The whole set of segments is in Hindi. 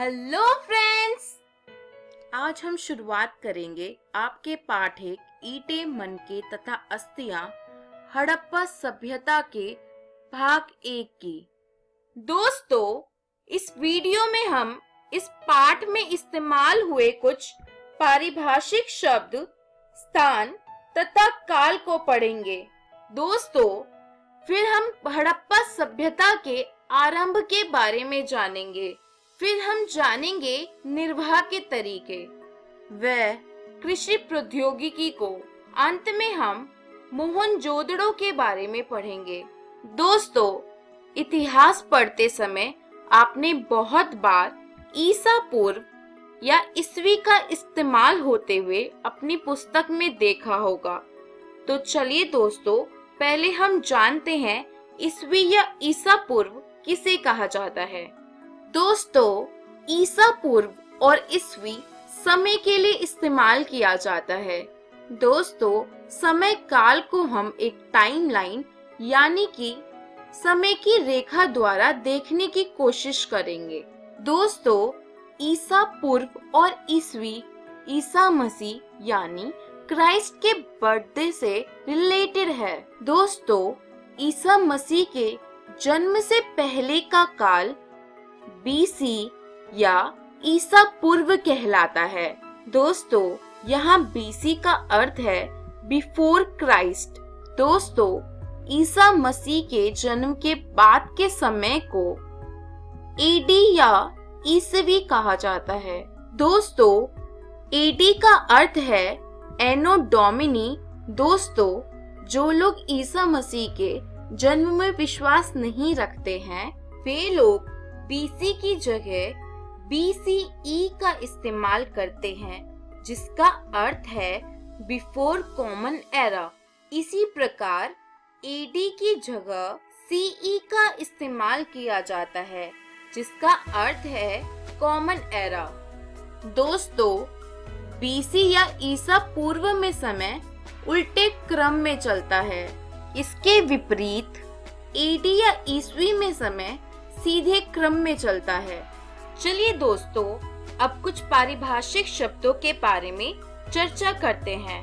हेलो फ्रेंड्स आज हम शुरुआत करेंगे आपके पाठ एक ईटे मन के तथा अस्थिया हड़प्पा सभ्यता के भाग एक की। दोस्तों, इस वीडियो में हम इस पाठ में इस्तेमाल हुए कुछ पारिभाषिक शब्द, स्थान तथा काल को पढ़ेंगे। दोस्तों, फिर हम हड़प्पा सभ्यता के आरंभ के बारे में जानेंगे। फिर हम जानेंगे निर्वाह के तरीके। व कृषि प्रौद्योगिकी को अंत में हम मोहन जोदड़ो के बारे में पढ़ेंगे। दोस्तों, इतिहास पढ़ते समय आपने बहुत बार ईसा पूर्व या ईसवी का इस्तेमाल होते हुए अपनी पुस्तक में देखा होगा। तो चलिए दोस्तों, पहले हम जानते हैं ईस्वी या ईसा पूर्व किसे कहा जाता है। दोस्तों, ईसा पूर्व और ईस्वी समय के लिए इस्तेमाल किया जाता है। दोस्तों, समय काल को हम एक टाइमलाइन यानी कि समय की रेखा द्वारा देखने की कोशिश करेंगे। दोस्तों, ईसा पूर्व और ईसवी, ईसा मसीह, यानी क्राइस्ट के बर्थडे से रिलेटेड है। दोस्तों, ईसा मसीह के जन्म से पहले का काल बीसी या ईसा पूर्व कहलाता है। दोस्तों, यहाँ बीसी का अर्थ है बिफोर क्राइस्ट। दोस्तों, ईसा मसीह के जन्म के बाद के समय को एडी या ईसवी कहा जाता है। दोस्तों, एडी का अर्थ है एनो डोमिनी। दोस्तों, जो लोग ईसा मसीह के जन्म में विश्वास नहीं रखते हैं, वे लोग बीसी की जगह बीसीई का इस्तेमाल करते हैं, जिसका अर्थ है बिफोर कॉमन एरा इसी प्रकार एडी की जगह सीई का इस्तेमाल किया जाता है, जिसका अर्थ है कॉमन एरा दोस्तों बीसी या ईसा पूर्व में समय उल्टे क्रम में चलता है। इसके विपरीत एडी या ईसवी में समय सीधे क्रम में चलता है। चलिए दोस्तों, अब कुछ पारिभाषिक शब्दों के बारे में चर्चा करते हैं।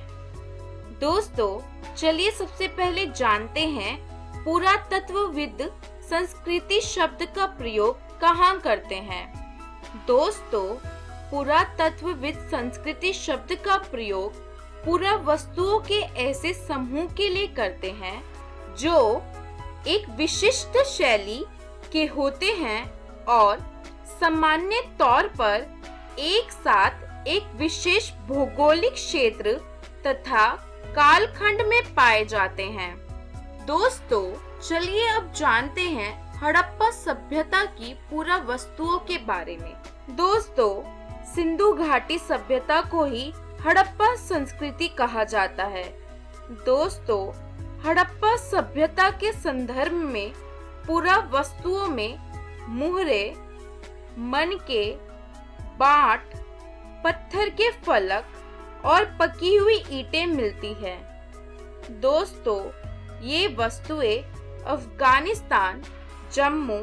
दोस्तों, चलिए सबसे पहले जानते हैं, पुरातत्वविद संस्कृति शब्द का प्रयोग कहाँ करते हैं। दोस्तों, पुरातत्वविद संस्कृति शब्द का प्रयोग पूरा वस्तुओं के ऐसे समूह के लिए करते हैं, जो एक विशिष्ट शैली के होते हैं और सामान्य तौर पर एक साथ एक विशेष भौगोलिक क्षेत्र तथा कालखंड में पाए जाते हैं। दोस्तों, चलिए अब जानते हैं हड़प्पा सभ्यता की पूरा वस्तुओं के बारे में। दोस्तों, सिंधु घाटी सभ्यता को ही हड़प्पा संस्कृति कहा जाता है। दोस्तों, हड़प्पा सभ्यता के संदर्भ में पूरा वस्तुओं में मुहरे, मन के बाट, पत्थर के फलक और पकी हुई ईंटें मिलती है। दोस्तों, ये वस्तुएँ अफ़गानिस्तान, जम्मू,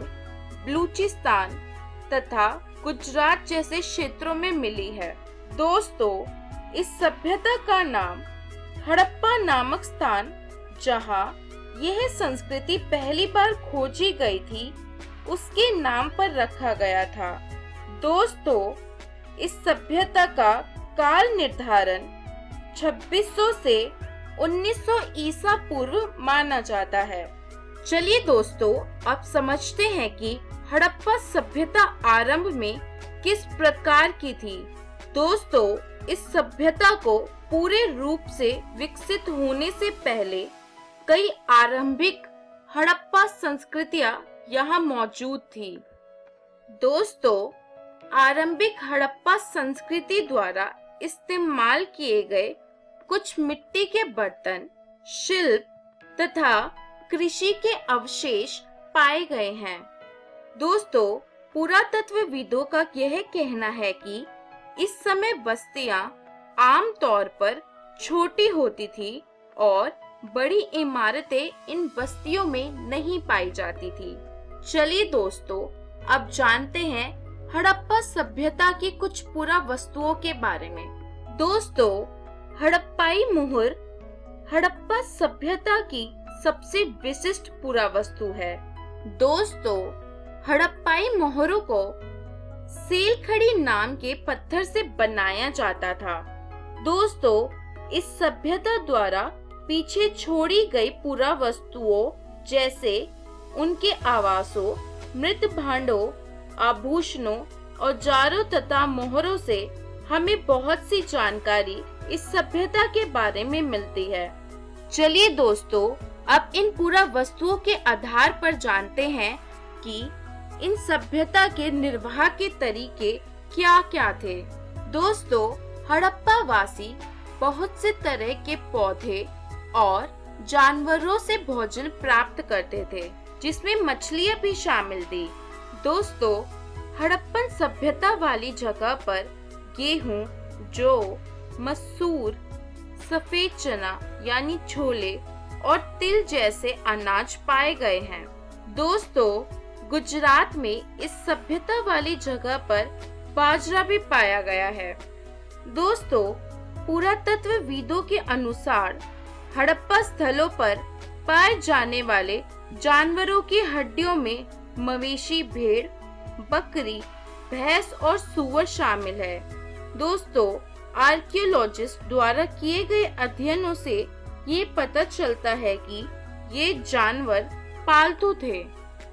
बलूचिस्तान तथा गुजरात जैसे क्षेत्रों में मिली है। दोस्तों, इस सभ्यता का नाम हड़प्पा नामक स्थान, जहाँ यह संस्कृति पहली बार खोजी गई थी, उसके नाम पर रखा गया था। दोस्तों, इस सभ्यता का काल निर्धारण 2600 से 1900 ईसा पूर्व माना जाता है। चलिए दोस्तों, आप समझते हैं कि हड़प्पा सभ्यता आरंभ में किस प्रकार की थी। दोस्तों, इस सभ्यता को पूरे रूप से विकसित होने से पहले कई आरंभिक हड़प्पा संस्कृतियाँ यहाँ मौजूद थी। दोस्तों, आरंभिक हड़प्पा संस्कृति द्वारा इस्तेमाल किए गए कुछ मिट्टी के बर्तन, शिल्प तथा कृषि के अवशेष पाए गए हैं। दोस्तों, पुरातत्वविदों का यह कहना है कि इस समय बस्तियाँ आमतौर पर छोटी होती थी और बड़ी इमारतें इन बस्तियों में नहीं पाई जाती थी। चलिए दोस्तों, अब जानते हैं हड़प्पा सभ्यता की कुछ पुरा वस्तुओं के बारे में। दोस्तों, हड़प्पाई मुहर हड़प्पा सभ्यता की सबसे विशिष्ट पुरा वस्तु है। दोस्तों, हड़प्पाई मोहरों को सेलखड़ी नाम के पत्थर से बनाया जाता था। दोस्तों, इस सभ्यता द्वारा पीछे छोड़ी गई पूरा वस्तुओं जैसे उनके आवासों, मृत भांडों, आभूषणों औजारों तथा मोहरों से हमें बहुत सी जानकारी इस सभ्यता के बारे में मिलती है। चलिए दोस्तों, अब इन पूरा वस्तुओं के आधार पर जानते हैं कि इन सभ्यता के निर्वाह के तरीके क्या क्या थे। दोस्तों हड़प्पा वासी बहुत से तरह के पौधे और जानवरों से भोजन प्राप्त करते थे, जिसमें मछलियाँ भी शामिल थी। दोस्तों, हड़प्पन सभ्यता वाली जगह पर गेहूँ, जौ, मसूर, सफ़ेद चना, यानी छोले और तिल जैसे अनाज पाए गए हैं। दोस्तों, गुजरात में इस सभ्यता वाली जगह पर बाजरा भी पाया गया है। दोस्तों पुरातत्व विदों के अनुसार हड़प्पा स्थलों पर पाए जाने वाले जानवरों की हड्डियों में मवेशी, भेड़, बकरी, भैंस और सुअर शामिल है। दोस्तों, आर्कियोलॉजिस्ट द्वारा किए गए अध्ययनों से ये पता चलता है कि ये जानवर पालतू थे।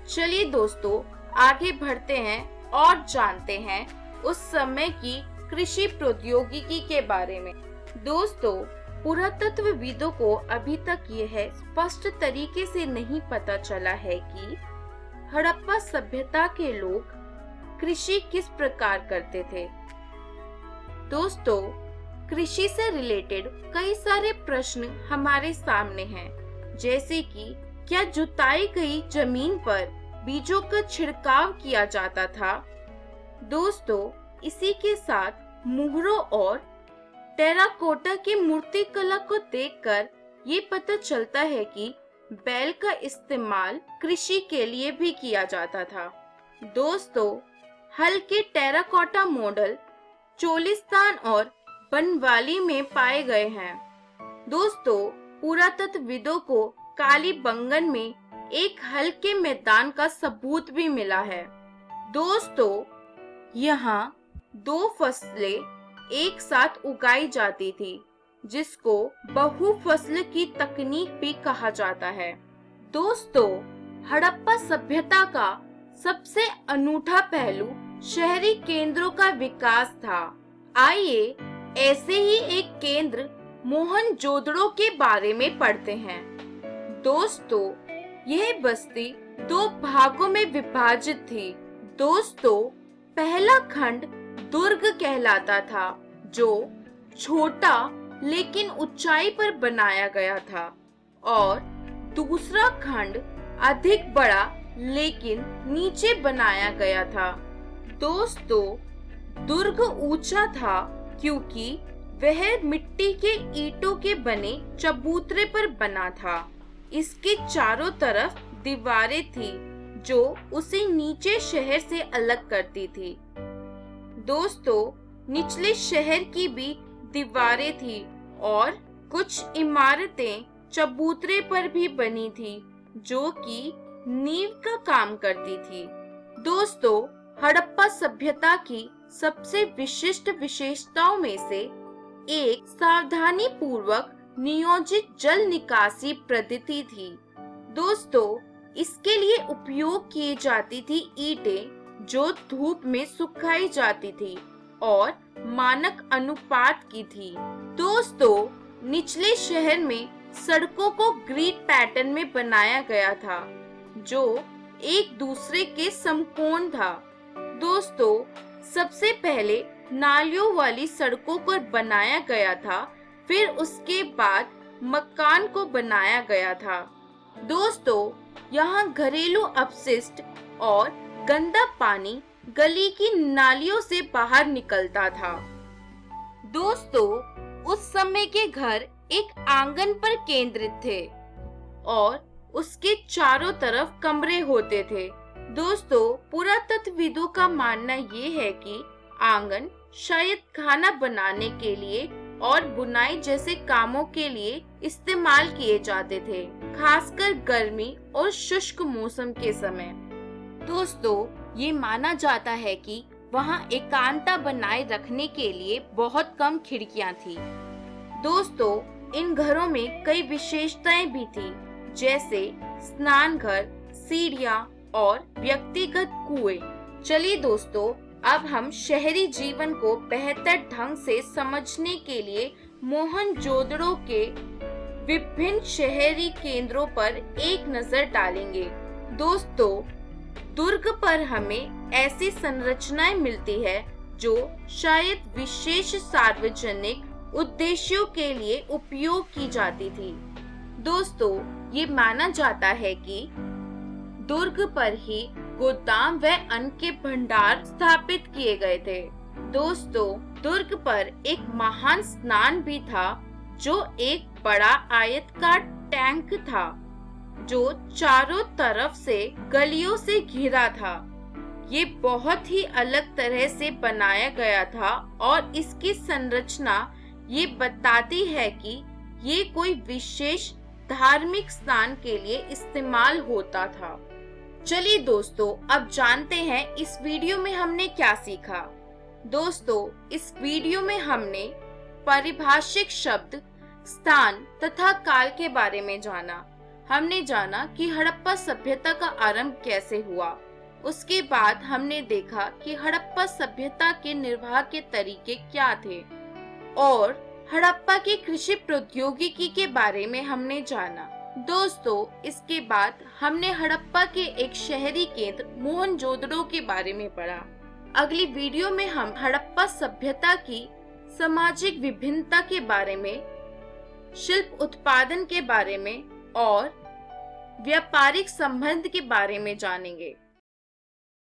चलिए दोस्तों, आगे बढ़ते हैं और जानते हैं उस समय की कृषि प्रौद्योगिकी के बारे में। दोस्तों पुरातत्व विदों को अभी तक यह स्पष्ट तरीके से नहीं पता चला है कि हड़प्पा सभ्यता के लोग कृषि किस प्रकार करते थे। दोस्तों, कृषि से रिलेटेड कई सारे प्रश्न हमारे सामने हैं, जैसे कि क्या जुताई गई ज़मीन पर बीजों का छिड़काव किया जाता था? दोस्तों, इसी के साथ मुहरों और टेराकोटा की मूर्ति कला को देखकर ये पता चलता है कि बैल का इस्तेमाल कृषि के लिए भी किया जाता था। दोस्तों, हल के टेराकोटा मॉडल चोलिस्तान और बनवाली में पाए गए हैं। दोस्तों पुरातत्वविदों को काली बंगन में एक हल्के मैदान का सबूत भी मिला है। दोस्तों, यहाँ दो फ़सलें एक साथ उगाई जाती थी, जिसको बहु फ़सल की तकनीक भी कहा जाता है। दोस्तों, हड़प्पा सभ्यता का सबसे अनूठा पहलू शहरी केंद्रों का विकास था। आइए, ऐसे ही एक केंद्र मोहन जोदड़ो के बारे में पढ़ते हैं। दोस्तों, यह बस्ती दो भागों में विभाजित थी। दोस्तों, पहला खंड दुर्ग कहलाता था। जो छोटा लेकिन ऊंचाई पर बनाया गया था और दूसरा खंड अधिक बड़ा लेकिन नीचे बनाया गया था। दोस्तों, दुर्ग ऊँचा था क्योंकि वह मिट्टी के ईटों के बने चबूतरे पर बना था। इसके चारों तरफ़ दीवारें थी जो उसे नीचे शहर से अलग करती थी। दोस्तों निचले शहर की भी दीवारें थी और कुछ इमारतें चबूतरे पर भी बनी थी, जो कि नींव का काम करती थी। दोस्तों, हड़प्पा सभ्यता की सबसे विशिष्ट विशेषताओं में से एक सावधानी पूर्वक नियोजित जल निकासी पद्धति थी। दोस्तों, इसके लिए उपयोग की जाती थी ईटे, जो धूप में सुखाई जाती थी। और मानक अनुपात की थी। दोस्तों, निचले शहर में सड़कों को ग्रीड पैटर्न में बनाया गया था, जो एक दूसरे के समकोण था। दोस्तों, सबसे पहले नालियों वाली सड़कों पर बनाया गया था, फिर उसके बाद मकान को बनाया गया था। दोस्तों, यहाँ घरेलू अपशिष्ट और गंदा पानी गली की नालियों से बाहर निकलता था। दोस्तों, उस समय के घर एक आँगन पर केंद्रित थे और उसके चारों तरफ़ कमरे होते थे। दोस्तों, पुरातत्वविदों का मानना ये है कि आँगन शायद खाना बनाने के लिए और बुनाई जैसे कामों के लिए इस्तेमाल किए जाते थे, खासकर गर्मी और शुष्क मौसम के समय। दोस्तों ये माना जाता है कि वहाँ एकांता बनाए रखने के लिए बहुत कम खिड़कियाँ थी दोस्तों, इन घरों में कई विशेषताएँ भी थी, जैसे स्नान घर सीढ़िया और व्यक्तिगत कुएँ। चलिए दोस्तों, अब हम शहरी जीवन को बेहतर ढंग से समझने के लिए मोहन जोदड़ो के विभिन्न शहरी केंद्रों पर एक नज़र डालेंगे दोस्तों दुर्ग पर हमें ऐसी संरचनाएँ मिलती है जो शायद विशेष सार्वजनिक उद्देश्यों के लिए उपयोग की जाती थी। दोस्तों, ये माना जाता है कि दुर्ग पर ही गोदाम व अन्न के भंडार स्थापित किए गए थे। दोस्तों, दुर्ग पर एक महान स्नान भी था, जो एक बड़ा आयतकार टैंक था। जो चारों तरफ़ से गलियों से घिरा था। ये बहुत ही अलग तरह से बनाया गया था और इसकी संरचना ये बताती है कि ये कोई विशेष धार्मिक स्थान के लिए इस्तेमाल होता था। चलिए दोस्तों, अब जानते हैं इस वीडियो में हमने क्या सीखा। दोस्तों, इस वीडियो में हमने परिभाषिक शब्द, स्थान तथा काल के बारे में जाना। हमने जाना कि हड़प्पा सभ्यता का आरंभ कैसे हुआ। उसके बाद हमने देखा कि हड़प्पा सभ्यता के निर्वाह के तरीके क्या थे और हड़प्पा की कृषि प्रौद्योगिकी के बारे में हमने जाना। दोस्तों, इसके बाद हमने हड़प्पा के एक शहरी केंद्र मोहन जोदड़ो के बारे में पढ़ा। अगली वीडियो में हम हड़प्पा सभ्यता की सामाजिक विभिन्नता के बारे में, शिल्प उत्पादन के बारे में और व्यापारिक संबंध के बारे में जानेंगे।